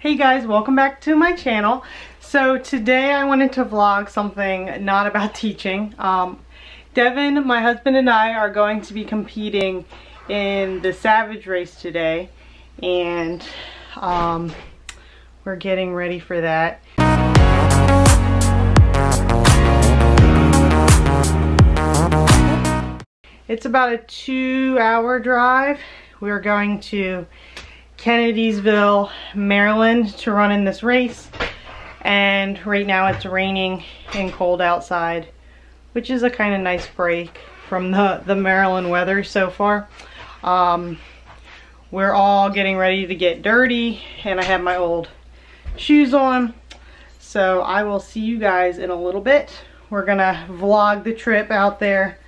Hey guys, welcome back to my channel. So today I wanted to vlog something not about teaching. Um, Devin, my husband and I are going to be competing in the Savage race today and um, we're getting ready for that. It's about a two hour drive. We're going to Kennedysville, Maryland to run in this race. And right now it's raining and cold outside, which is a kind of nice break from the, the Maryland weather so far. Um, we're all getting ready to get dirty and I have my old shoes on. So I will see you guys in a little bit. We're gonna vlog the trip out there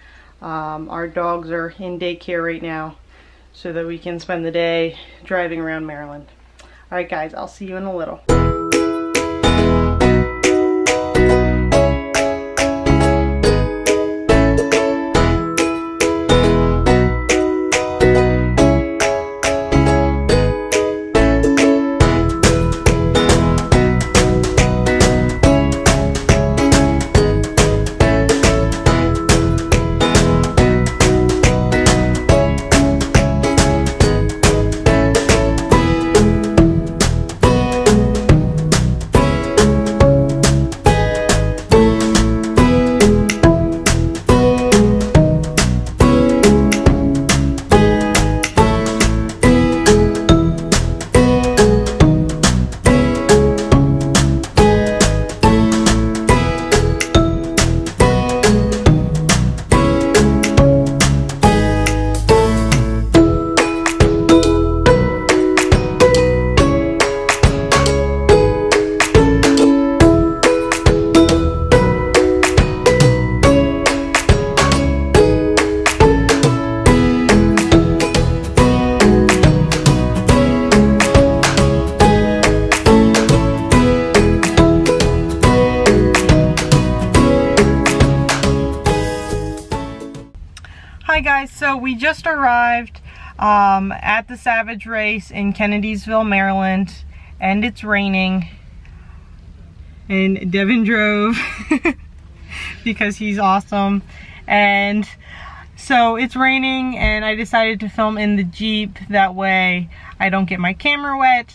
um, our dogs are in daycare right now so that we can spend the day driving around Maryland. Alright guys, I'll see you in a little. Hi guys, so we just arrived um, at the Savage Race in Kennedysville, Maryland, and it's raining. And Devin drove because he's awesome. And so it's raining and I decided to film in the Jeep. That way I don't get my camera wet.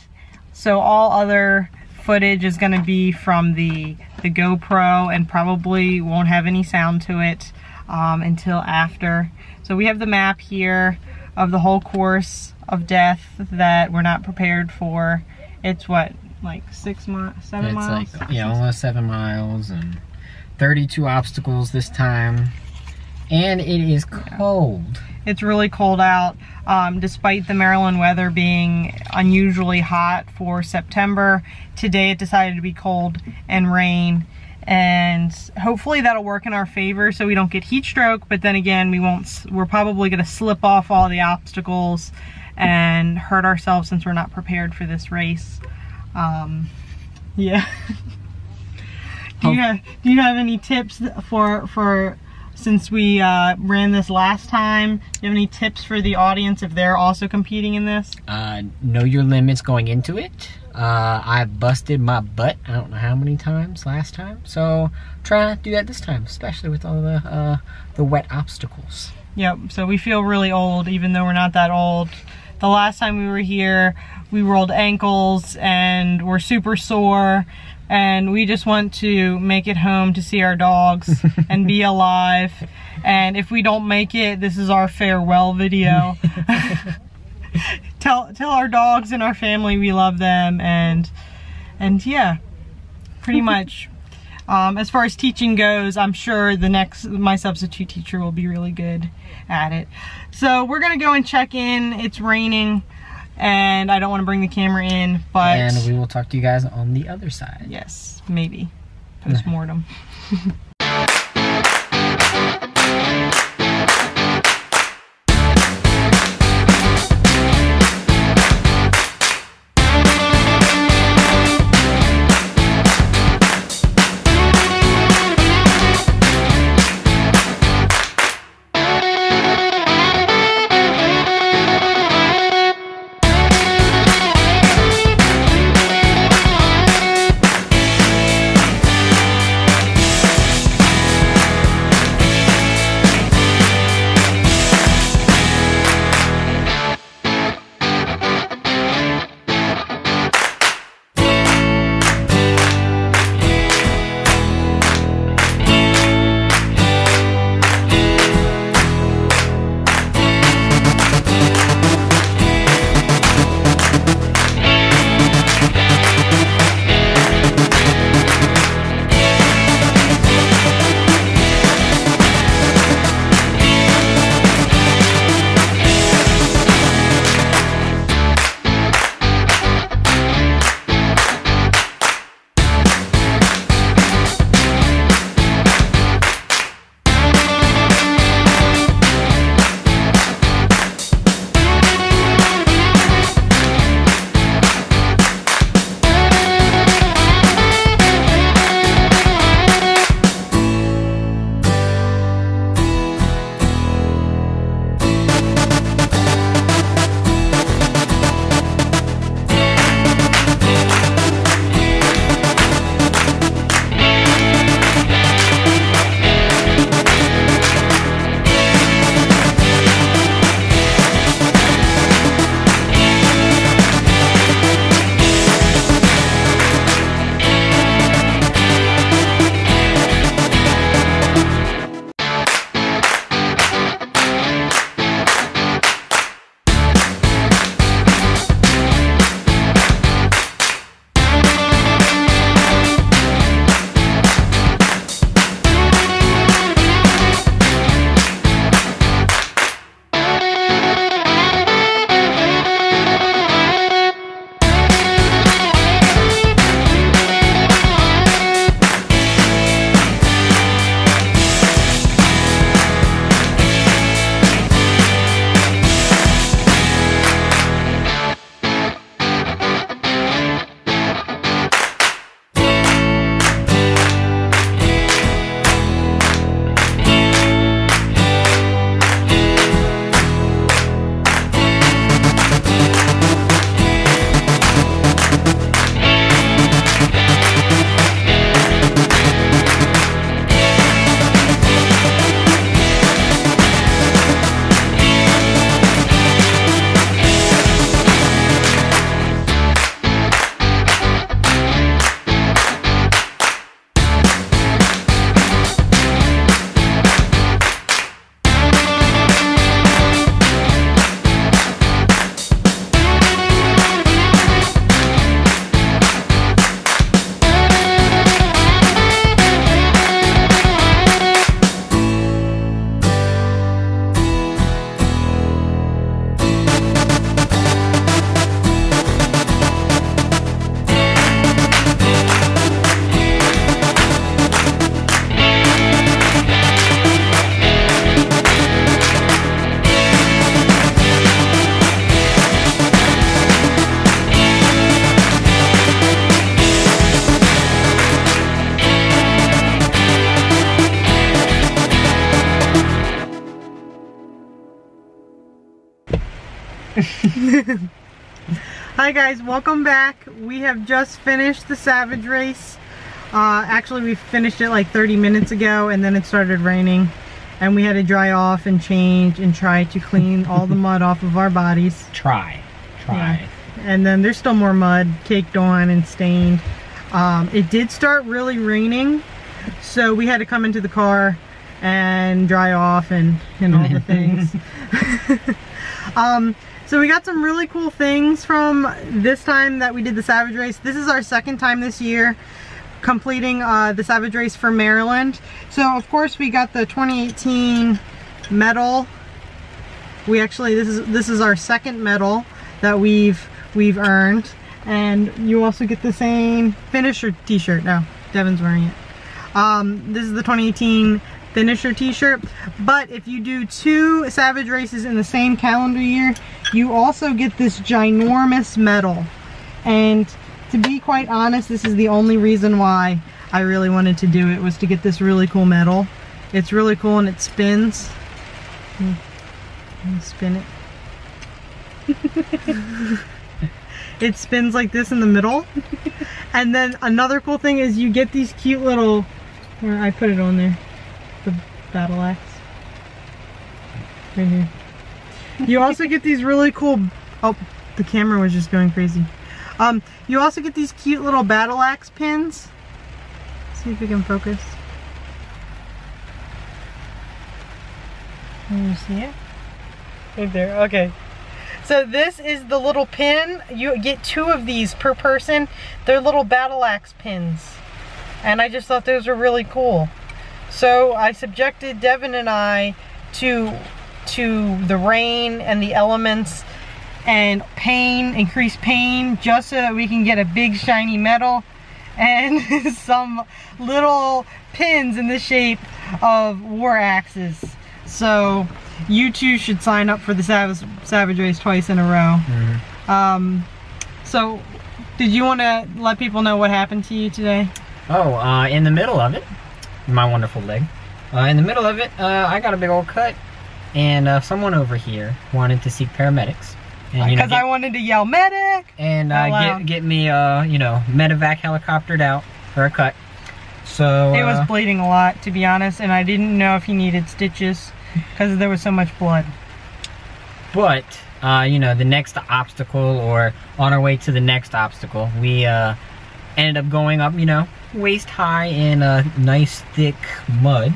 So all other footage is gonna be from the, the GoPro and probably won't have any sound to it um, until after. So we have the map here of the whole course of death that we're not prepared for. It's what, like six miles, seven it's miles? like yeah, almost seven miles and 32 obstacles this time. And it is cold. It's really cold out. Um, despite the Maryland weather being unusually hot for September, today it decided to be cold and rain and hopefully that'll work in our favor so we don't get heat stroke but then again we won't we're probably going to slip off all the obstacles and hurt ourselves since we're not prepared for this race. Um, yeah. Do you have do you have any tips for for since we uh, ran this last time do you have any tips for the audience if they're also competing in this? Uh, know your limits going into it. Uh, I busted my butt I don't know how many times last time, so try to do that this time, especially with all the uh, the wet obstacles. Yep, so we feel really old even though we're not that old. The last time we were here, we rolled ankles and we're super sore and we just want to make it home to see our dogs and be alive. And if we don't make it, this is our farewell video. tell tell our dogs and our family we love them and and yeah, pretty much. Um, as far as teaching goes, I'm sure the next, my substitute teacher will be really good at it. So we're gonna go and check in. It's raining and I don't want to bring the camera in, but And we will talk to you guys on the other side. yes, maybe post-mortem. Hi guys, welcome back. We have just finished the Savage Race. Uh, actually, we finished it like 30 minutes ago and then it started raining. And we had to dry off and change and try to clean all the mud off of our bodies. Try. Try. Yeah. And then there's still more mud caked on and stained. Um, it did start really raining, so we had to come into the car and dry off and, and all the things. um, so we got some really cool things from this time that we did the Savage Race. This is our second time this year completing uh, the Savage Race for Maryland. So of course we got the 2018 medal. We actually, this is this is our second medal that we've we've earned. And you also get the same finisher t-shirt. No, Devin's wearing it. Um, this is the 2018 finisher t-shirt but if you do two savage races in the same calendar year you also get this ginormous medal and to be quite honest this is the only reason why I really wanted to do it was to get this really cool medal it's really cool and it spins. Hmm. Spin it. It spins like this in the middle. And then another cool thing is you get these cute little where I put it on there the battle axe. Right here. You also get these really cool, oh, the camera was just going crazy. Um, you also get these cute little battle axe pins. Let's see if we can focus. Can you see it? Right there, okay. So this is the little pin. You get two of these per person. They're little battle axe pins. And I just thought those were really cool. So I subjected Devin and I to to the rain and the elements and pain, increased pain, just so that we can get a big shiny medal and some little pins in the shape of war axes. So you two should sign up for the Savage, Savage Race twice in a row. Mm -hmm. um, so did you want to let people know what happened to you today? Oh, uh, in the middle of it, my wonderful leg. Uh, in the middle of it, uh, I got a big old cut, and uh, someone over here wanted to seek paramedics. Because I wanted to yell medic. And uh, get get me, uh, you know, medevac helicoptered out for a cut. So it was uh, bleeding a lot, to be honest, and I didn't know if he needed stitches because there was so much blood. But you know, the next obstacle, or on our way to the next obstacle, we ended up going up, you know, waist high in a nice thick mud.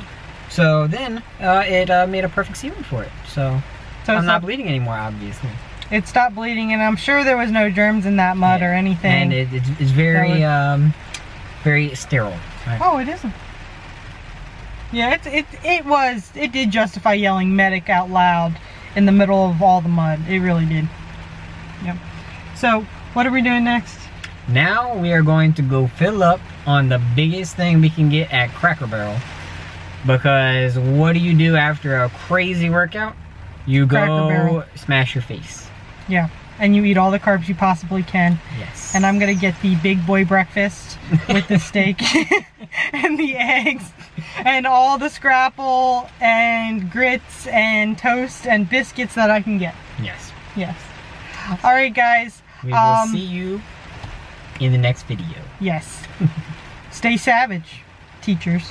So then uh, it uh, made a perfect sealing for it. So, so I'm not bleeding anymore, obviously. It stopped bleeding, and I'm sure there was no germs in that mud yeah. or anything. And it, it's, it's, very, um, very sterile. Right? Oh, it isn't. Yeah, it, it, it was, it did justify yelling medic out loud in the middle of all the mud. It really did. Yep. So, what are we doing next? Now we are going to go fill up on the biggest thing we can get at Cracker Barrel. Because what do you do after a crazy workout? You go smash your face. Yeah, and you eat all the carbs you possibly can. Yes. And I'm gonna get the big boy breakfast with the steak and the eggs and all the scrapple and grits and toast and biscuits that I can get. Yes. Yes. All right, guys. We will um, see you in the next video. Yes. Stay savage, teachers.